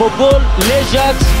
Popol, l'Ajax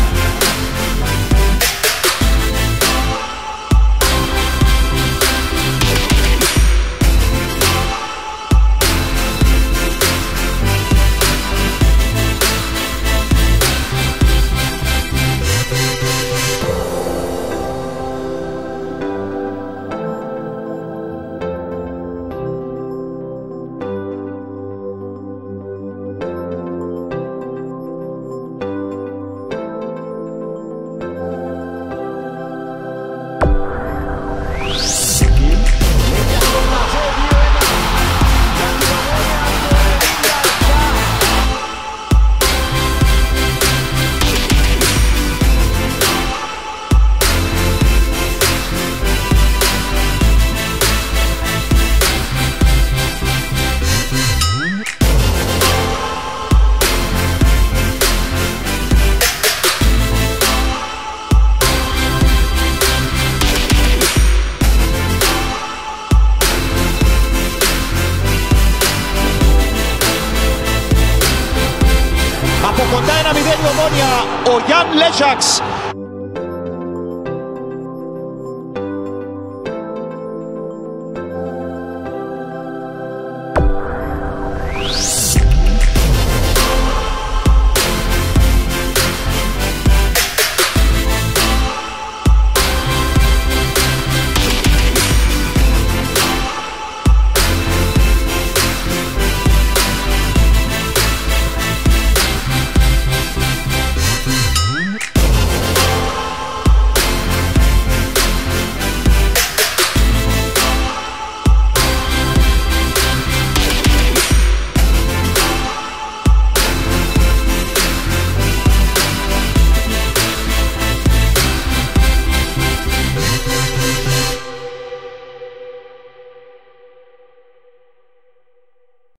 navideño Monia o Jan Lejax.